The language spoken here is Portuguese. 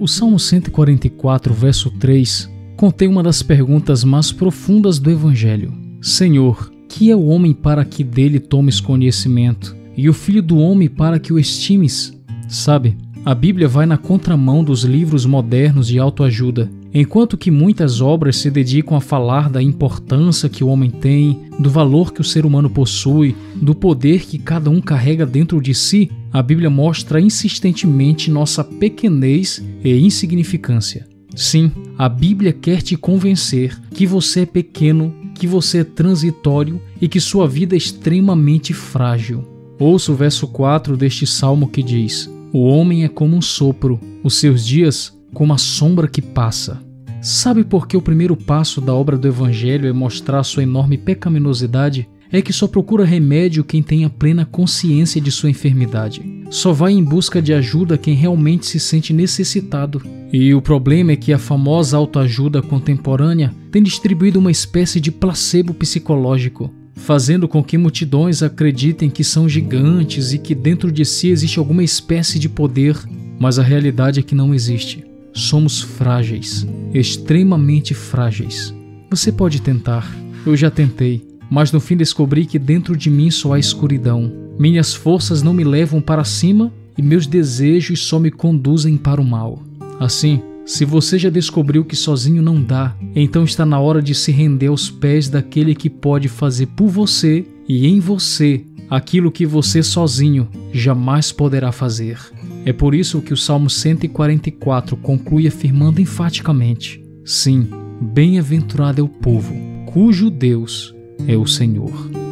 O Salmo 144, verso 3, contém uma das perguntas mais profundas do Evangelho: Senhor, que é o homem para que dele tomes conhecimento, e o filho do homem para que o estimes? Sabe, a Bíblia vai na contramão dos livros modernos de autoajuda. Enquanto que muitas obras se dedicam a falar da importância que o homem tem, do valor que o ser humano possui, do poder que cada um carrega dentro de si, a Bíblia mostra insistentemente nossa pequenez e insignificância. Sim, a Bíblia quer te convencer que você é pequeno, que você é transitório e que sua vida é extremamente frágil. Ouça o verso 4 deste salmo que diz: O homem é como um sopro, os seus dias como a sombra que passa. Sabe por que o primeiro passo da obra do Evangelho é mostrar sua enorme pecaminosidade? É que só procura remédio quem tenha plena consciência de sua enfermidade. Só vai em busca de ajuda quem realmente se sente necessitado. E o problema é que a famosa autoajuda contemporânea tem distribuído uma espécie de placebo psicológico, fazendo com que multidões acreditem que são gigantes e que dentro de si existe alguma espécie de poder, mas a realidade é que não existe. Somos frágeis, extremamente frágeis. Você pode tentar, eu já tentei, mas no fim descobri que dentro de mim só há escuridão. Minhas forças não me levam para cima e meus desejos só me conduzem para o mal. Assim, se você já descobriu que sozinho não dá, então está na hora de se render aos pés daquele que pode fazer por você e em você aquilo que você sozinho jamais poderá fazer. É por isso que o Salmo 144 conclui afirmando enfaticamente: Sim, bem-aventurado é o povo, cujo Deus é o Senhor.